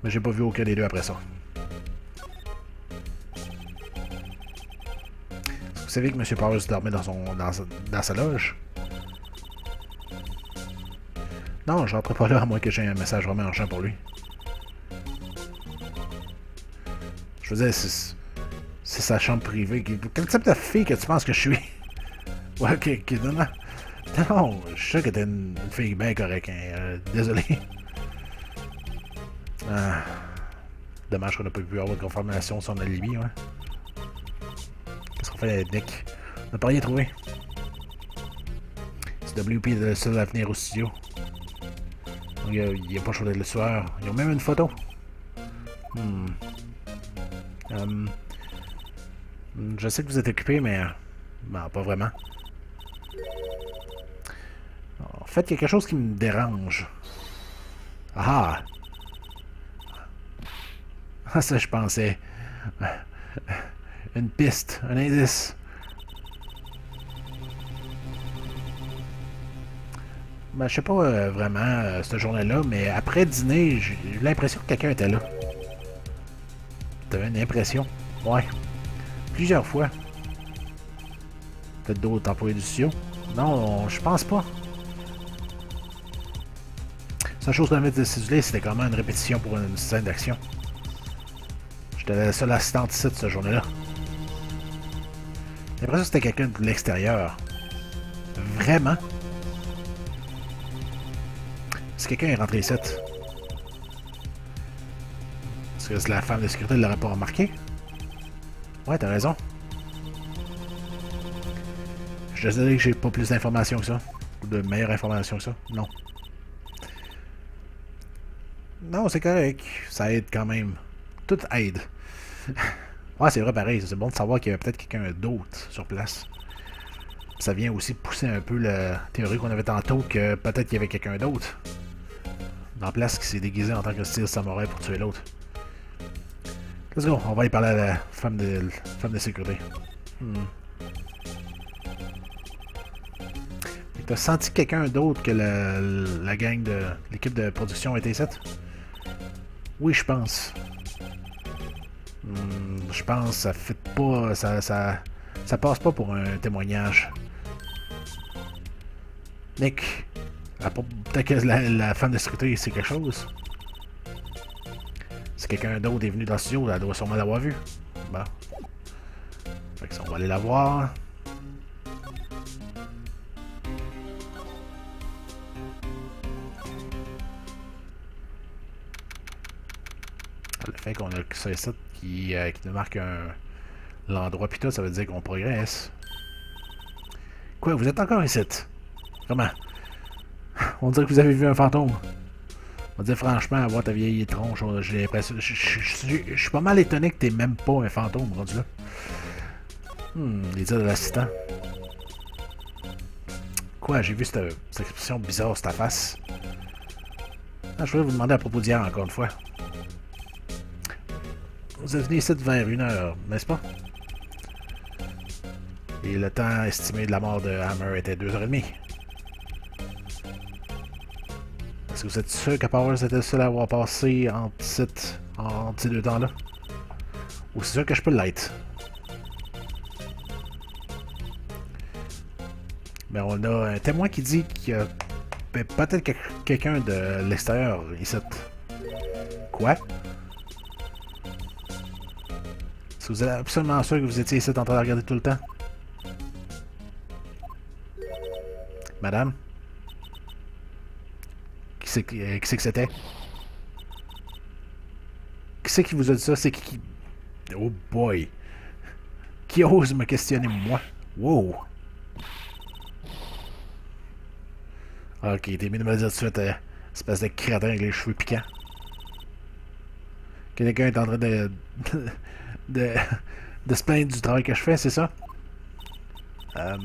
Mais j'ai pas vu aucun des deux après ça. Vous savez que M. Powers dormait dans, son, dans, sa, loge? Non, je rentre pas là à moins que j'ai un message vraiment urgent pour lui. Je veux dire, c'est sa chambre privée. Quel type de fille que tu penses que je suis? [laughs] ouais, ok, non, non. Non, je suis sûr que t'es une, fille bien correcte. Hein. Euh, désolé. [laughs] Ah. Dommage qu'on n'a pas pu avoir de confirmation sur son alibi, ouais. On n'a pas rien trouvé. C'est WP le seul à venir au studio. Il n'y a, pas chaud le soir. Ils ont même une photo. Hmm. Euh, je sais que vous êtes occupé, mais... Ben, pas vraiment. En fait, il y a quelque chose qui me dérange. Ah! Ah, ça, je pensais. Une piste, un indice. Ben, je sais pas euh, vraiment euh, cette journée-là, mais après dîner, j'ai eu l'impression que quelqu'un était là. T'avais une impression? Ouais. Plusieurs fois. Peut-être d'autres employés du studio? Non, je pense pas. La chose qu'on avait décidé, c'était quand même une répétition pour une scène d'action. J'étais la seule assistante ici de cette journée-là. J'ai l'impression que c'était quelqu'un de l'extérieur. Vraiment? Si quelqu'un est rentré ici. Est-ce que la femme de sécurité ne l'aurait pas remarqué? Ouais, t'as raison. Je te que j'ai pas plus d'informations que ça. Ou de meilleures informations que ça. Non. Non, c'est correct. Ça aide quand même. Tout aide. [laughs] ouais, c'est vrai pareil. C'est bon de savoir qu'il y a peut-être quelqu'un d'autre sur place. Ça vient aussi pousser un peu la théorie qu'on avait tantôt que peut-être qu'il y avait quelqu'un d'autre. En place qui s'est déguisé en tant que style samouraï pour tuer l'autre. Let's go, on va aller parler à la femme de, femme de sécurité. Hmm. T'as senti quelqu'un d'autre que la, la, gang de l'équipe de production était ici? Oui, je pense. Hmm, je pense ça fait pas. Ça, ça, passe pas pour un témoignage. Nick, peut-être que la, femme de sécurité c'est quelque chose quelqu'un d'autre est venu dans le studio, elle doit sûrement l'avoir vu. Bon. Fait que ça, on va aller la voir. Le fait qu'on a ça ici qui, euh, qui nous marque un l'endroit pis tout, ça veut dire qu'on progresse. Quoi, vous êtes encore ici? Comment? On dirait que vous avez vu un fantôme. On dire franchement, voir ta vieille tronche, j'ai l'impression. Je suis pas mal étonné que t'es même pas un fantôme rendu là. Hmm, les yeux de l'assistant. Quoi, j'ai vu cette, expression bizarre sur ta face. Ah, je voulais vous demander à propos d'hier encore une fois. Vous êtes venu ici vers une heure, n'est-ce pas? Et le temps estimé de la mort de Hammer était deux heures et demie. Est-ce que vous êtes sûr que Powers était le seul à avoir passé en en ces deux temps-là? Ou c'est sûr que je peux l'être? Mais on a un témoin qui dit qu'il y a peut-être quelqu'un de l'extérieur ici. Quoi? Vous êtes absolument sûr que vous étiez ici en train de regarder tout le temps? Madame? Qui c'est que c'était? Qui c'est qui vous a dit ça? C'est qui... Oh boy! Qui ose me questionner moi? Wow! Ok, t'es mieux de me dire tout de suite, euh, espèce de crétin avec les cheveux piquants. Quelqu'un est en train de, [laughs] de, se plaindre du travail que je fais, c'est ça? Euh,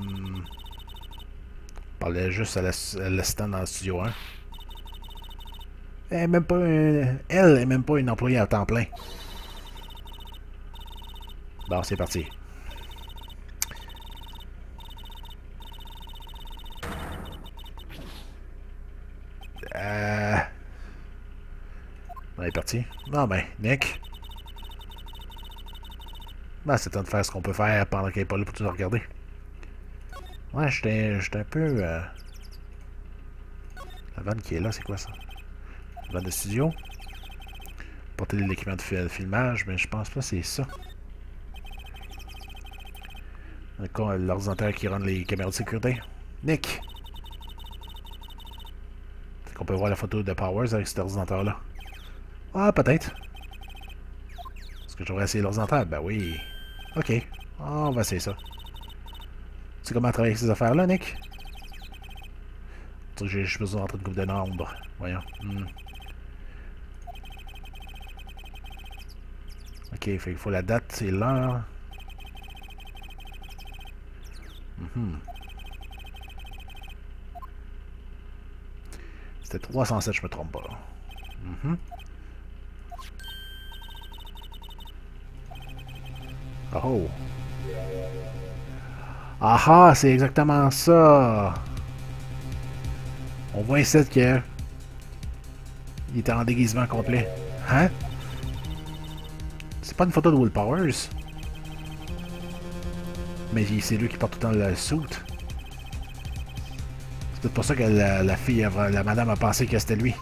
je parlais juste à l'assistant dans le studio 1. Elle est même pas une, elle est même pas une employée à temps plein. Bon, c'est parti. Euh... On est parti. Non, ben, Nick. Ben, c'est temps de faire ce qu'on peut faire pendant qu'elle n'est pas là pour tout regarder. Ouais, j'étais un peu... Euh... La vanne qui est là, c'est quoi ça? La vanne de studio? Porter l'équipement de filmage, mais je pense pas que c'est ça. L'ordinateur qui rend les caméras de sécurité. Nick! qu'on peut voir la photo de Powers avec cet ordinateur-là. Ah, peut-être. Est-ce que je devrais essayer l'ordinateur? Ben oui. Ok. On va essayer ça. Tu sais comment travailler ces affaires-là, Nick? J'ai juste besoin de coupe de nombre. Voyons. Hmm. Ok, il faut la date et l'heure. Mm 307, je me trompe pas. Mm Oh. Ah c'est exactement ça. On voit ici que il était en déguisement complet. Hein? C'est pas une photo de Will Powers. Mais c'est lui qui porte tout le temps le suit. C'est pour ça que la, fille, la madame a pensé que c'était lui.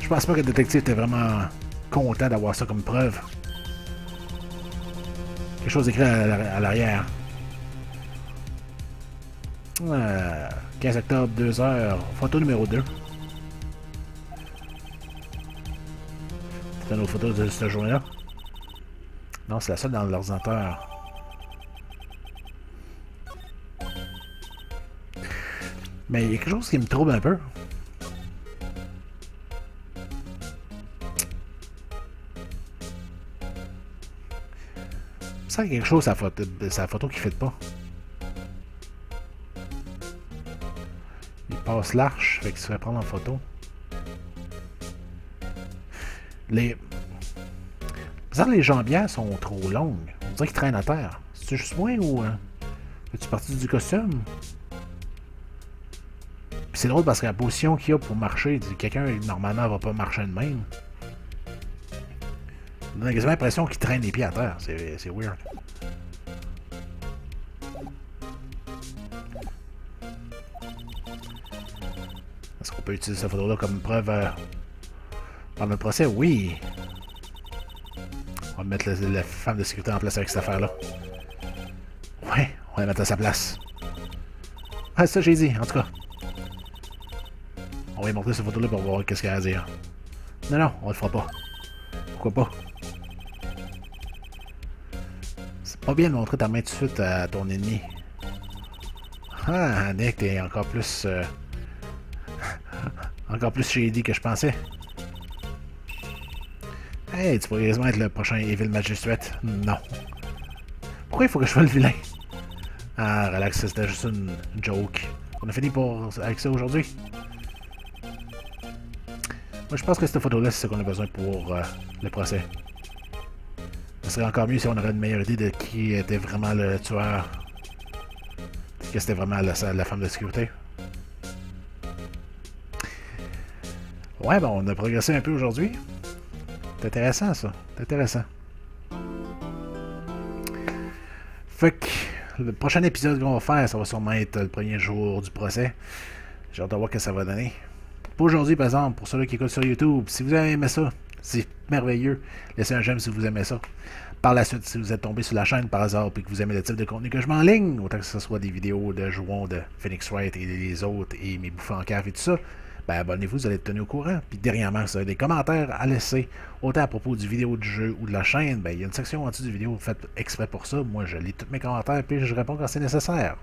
Je pense pas que le détective était vraiment content d'avoir ça comme preuve. Quelque chose écrit à, l'arrière. 15 euh, octobre, 2 h Photo numéro 2. C'est une autre photo de cette journée-là. Non, c'est la seule dans l'ordinateur. Mais il y a quelque chose qui me trouble un peu. A quelque chose à photo, sa photo qui ne fait pas. Il passe l'arche, fait qu'il se fait prendre en photo. Les... les jambières sont trop longues. On dirait qu'ils traînent à terre. C'est juste moi ou... Euh... Es-tu parti du costume? c'est drôle parce que la position qu'il y a pour marcher, quelqu'un normalement va pas marcher de même. On a l'impression qu'il traîne les pieds à terre. C'est weird. Est-ce qu'on peut utiliser cette photo-là comme preuve euh, dans notre procès? Oui! On va mettre la, femme de sécurité en place avec cette affaire-là. Ouais, on va la mettre à sa place. Ah, ça j'ai dit, en tout cas. On va y montrer cette photo-là pour voir qu'est-ce qu'il y a à dire. Non, non, on le fera pas. Pourquoi pas? Pas bien de montrer ta main de suite à ton ennemi. Ah, Nick, t'es encore plus... Euh, [laughs] encore plus shady que je pensais. Hey, tu pourrais quasiment être le prochain Evil Magistrate. Non. Pourquoi il faut que je sois le vilain? Ah, relax, c'était juste une joke. On a fini pour, avec ça aujourd'hui. Moi, je pense que cette photo-là, c'est ce qu'on a besoin pour euh, le procès. Serait encore mieux si on aurait une meilleure idée de qui était vraiment le tueur. Que c'était vraiment la, femme de sécurité. Ouais, bon, on a progressé un peu aujourd'hui. C'est intéressant, ça. C'est intéressant. Fait que le prochain épisode qu'on va faire, ça va sûrement être le premier jour du procès. J'ai hâte de voir ce que ça va donner. Pour aujourd'hui, par exemple, pour ceux qui écoutent sur YouTube, si vous avez aimé ça, c'est merveilleux. Laissez un j'aime si vous aimez ça. Par la suite, si vous êtes tombé sur la chaîne par hasard et que vous aimez le type de contenu que je mets en ligne, autant que ce soit des vidéos de jouons de Phoenix Wright et des autres et mes bouffons en cave et tout ça, ben abonnez-vous, vous allez être tenu au courant. Puis dernièrement, si vous avez des commentaires à laisser, autant à propos du vidéo du jeu ou de la chaîne, ben il y a une section en dessous du vidéo faite exprès pour ça. Moi, je lis tous mes commentaires puis je réponds quand c'est nécessaire.